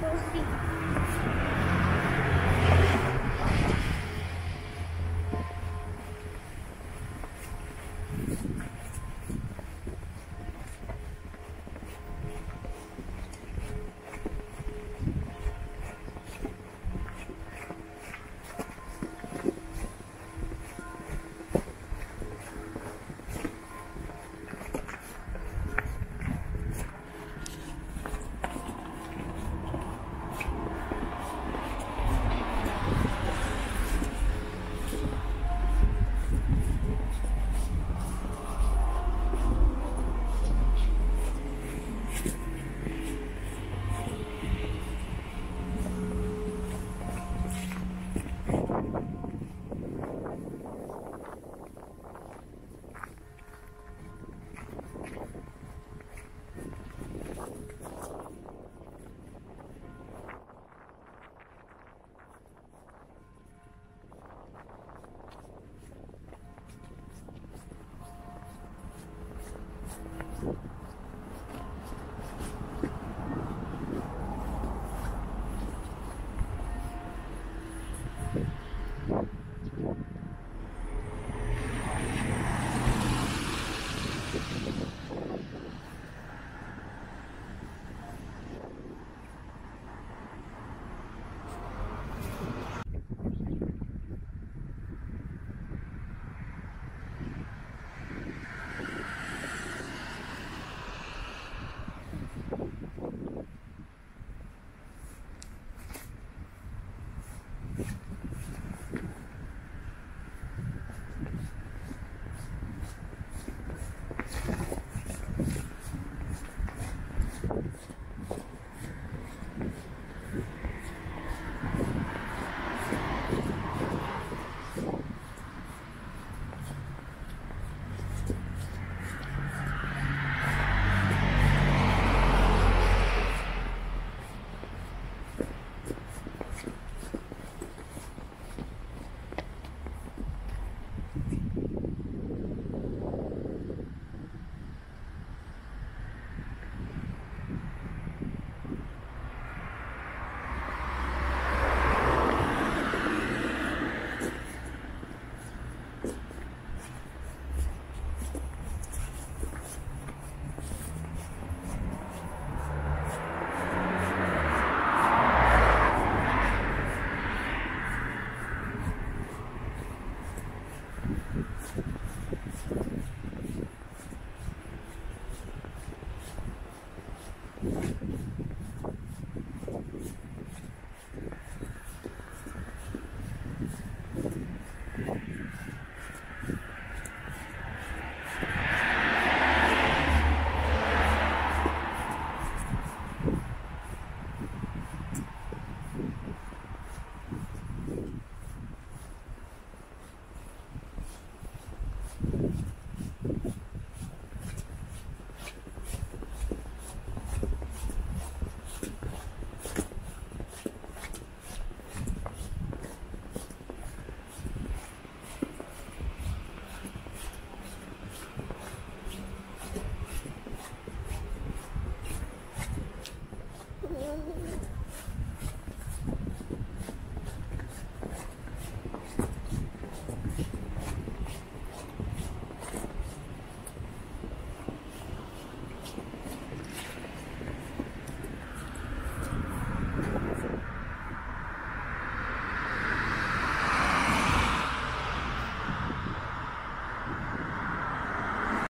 都是